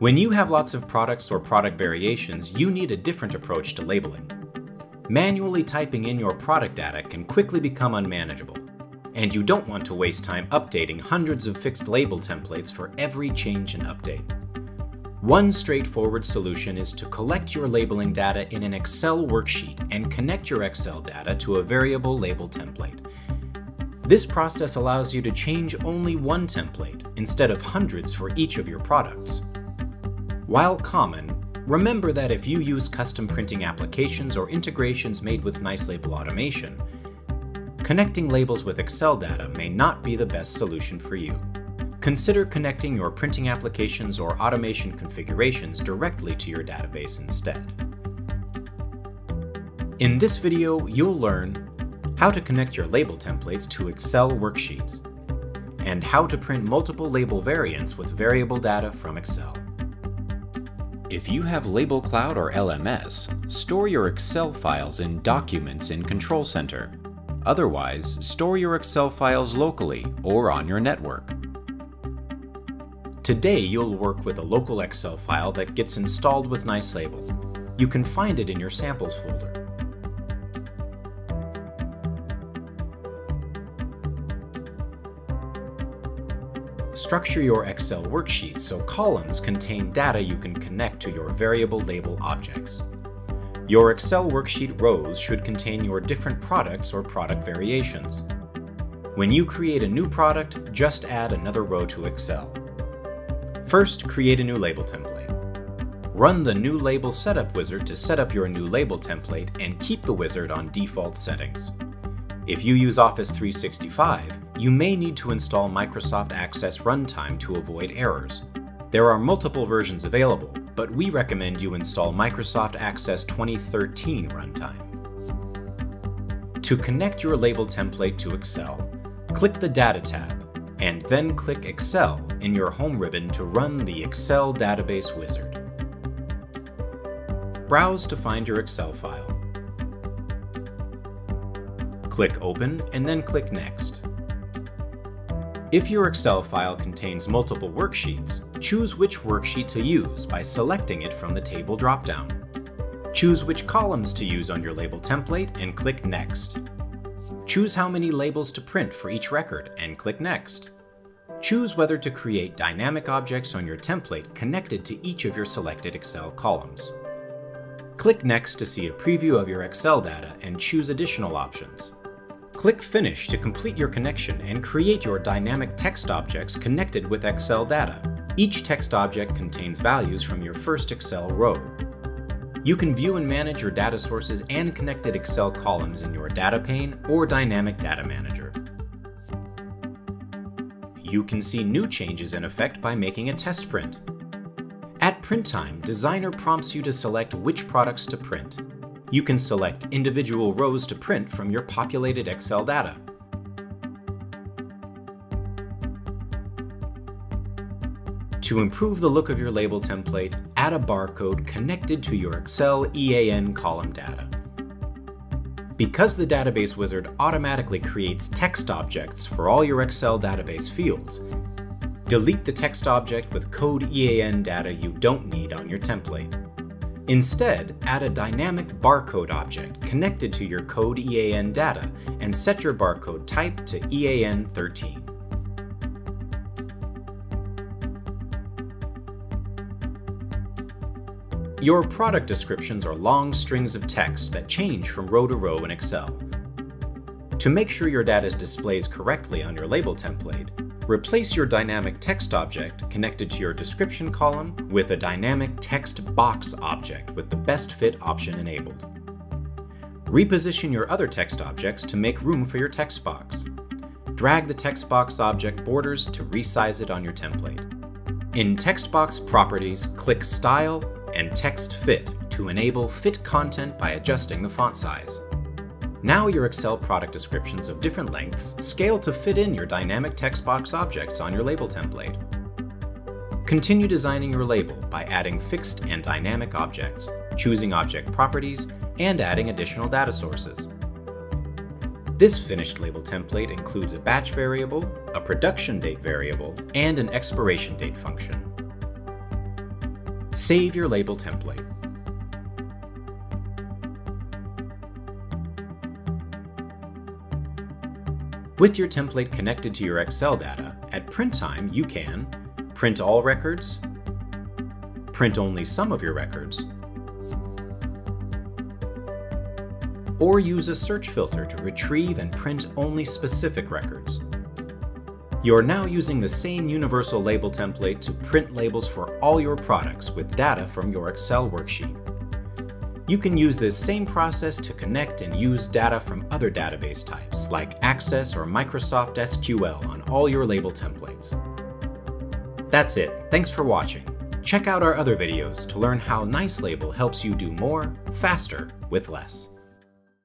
When you have lots of products or product variations, you need a different approach to labeling. Manually typing in your product data can quickly become unmanageable, and you don't want to waste time updating hundreds of fixed label templates for every change and update. One straightforward solution is to collect your labeling data in an Excel worksheet and connect your Excel data to a variable label template. This process allows you to change only one template instead of hundreds for each of your products. While common, remember that if you use custom printing applications or integrations made with NiceLabel automation, connecting labels with Excel data may not be the best solution for you. Consider connecting your printing applications or automation configurations directly to your database instead. In this video, you'll learn how to connect your label templates to Excel worksheets, and how to print multiple label variants with variable data from Excel. If you have Label Cloud or LMS, store your Excel files in Documents in Control Center. Otherwise, store your Excel files locally or on your network. Today you'll work with a local Excel file that gets installed with NiceLabel. You can find it in your Samples folder. Structure your Excel worksheet so columns contain data you can connect to your variable label objects. Your Excel worksheet rows should contain your different products or product variations. When you create a new product, just add another row to Excel. First, create a new label template. Run the New Label Setup wizard to set up your new label template and keep the wizard on default settings. If you use Office 365, you may need to install Microsoft Access Runtime to avoid errors. There are multiple versions available, but we recommend you install Microsoft Access 2013 Runtime. To connect your label template to Excel, click the Data tab, and then click Excel in your home ribbon to run the Excel Database Wizard. Browse to find your Excel file. Click Open and then click Next. If your Excel file contains multiple worksheets, choose which worksheet to use by selecting it from the table dropdown. Choose which columns to use on your label template and click Next. Choose how many labels to print for each record and click Next. Choose whether to create dynamic objects on your template connected to each of your selected Excel columns. Click Next to see a preview of your Excel data and choose additional options. Click Finish to complete your connection and create your dynamic text objects connected with Excel data. Each text object contains values from your first Excel row. You can view and manage your data sources and connected Excel columns in your data pane or Dynamic Data Manager. You can see new changes in effect by making a test print. At print time, Designer prompts you to select which products to print you can select individual rows to print from your populated Excel data. To improve the look of your label template, add a barcode connected to your Excel EAN column data. Because the Database Wizard automatically creates text objects for all your Excel database fields, delete the text object with code EAN data you don't need on your template. Instead, add a dynamic barcode object connected to your code EAN data and set your barcode type to EAN13. Your product descriptions are long strings of text that change from row to row in Excel. To make sure your data displays correctly on your label template, Replace your dynamic text object connected to your description column with a dynamic text box object with the best fit option enabled. Reposition your other text objects to make room for your text box. Drag the text box object borders to resize it on your template. In text box properties, click Style and Text Fit to enable fit content by adjusting the font size. Now your Excel product descriptions of different lengths scale to fit in your dynamic text box objects on your label template. Continue designing your label by adding fixed and dynamic objects, choosing object properties, and adding additional data sources. This finished label template includes a batch variable, a production date variable, and an expiration date function. Save your label template. With your template connected to your Excel data, at print time you can print all records, print only some of your records, or use a search filter to retrieve and print only specific records. You're now using the same universal label template to print labels for all your products with data from your Excel worksheet. You can use this same process to connect and use data from other database types like Access or Microsoft SQL on all your label templates. That's it. Thanks for watching. Check out our other videos to learn how NiceLabel helps you do more, faster, with less.